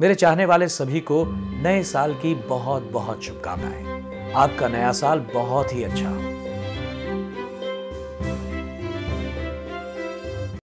मेरे चाहने वाले सभी को नए साल की बहुत बहुत शुभकामनाएँ। आपका नया साल बहुत ही अच्छा हो।